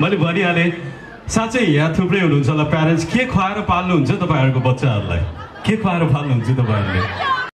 मैले भनिहालेँ साँच्चै यहाँ थुप्रै हुनुहुन्छ होला प्यारेन्ट्स के खुवाएर पाल्नुहुन्छ तपाईँहरूको बच्चाहरूलाई? के खुवाएर पाल्नुहुन्छ तपाईँहरूले?